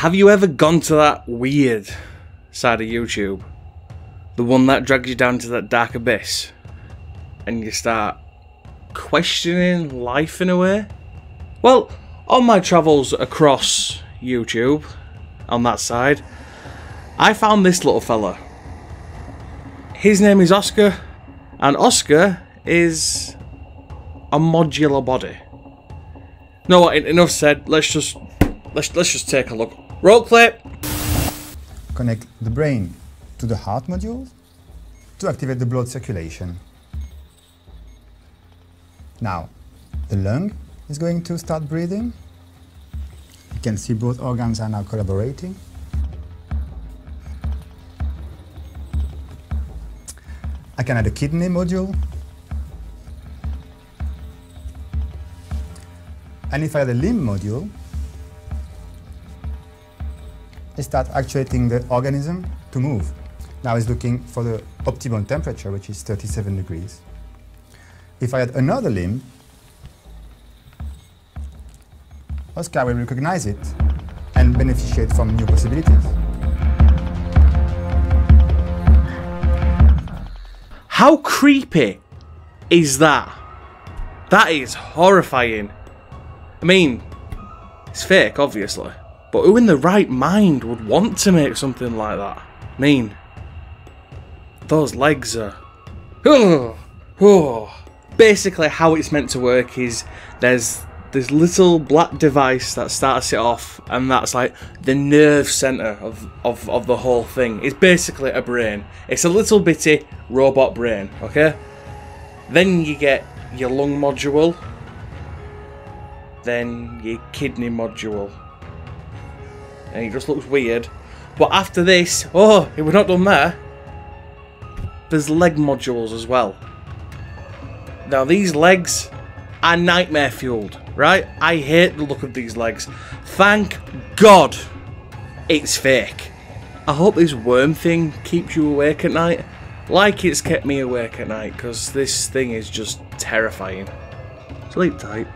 Have you ever gone to that weird side of YouTube? The one that drags you down to that dark abyss? And you start questioning life in a way? Well, on my travels across YouTube, on that side, I found this little fella. His name is Oscar, and Oscar is a modular body. No. Enough said. Let's just let's let's just take a look. Roll clip. Connect the brain to the heart module to activate the blood circulation. Now, the lung is going to start breathing. You can see both organs are now collaborating. I can add a kidney module. And if I add a limb module, Start actuating the organism to move. Now it's looking for the optimal temperature, which is 37 degrees. If I add another limb, Oscar will recognize it and beneficiate from new possibilities. How creepy is that? That is horrifying. I mean, it's fake, obviously. But who in the right mind would want to make something like that? I mean, those legs are. Oh, oh. Basically, how it's meant to work is there's this little black device that starts it off, and that's like the nerve center of, of, of the whole thing. It's basically a brain. It's a little bitty robot brain, okay? Then you get your lung module, then your kidney module. And it just looks weird. But after this, oh, we're not done there. There's leg modules as well. Now these legs are nightmare fueled, right? I hate the look of these legs. Thank God it's fake. I hope this worm thing keeps you awake at night. Like it's kept me awake at night, because this thing is just terrifying. Sleep tight.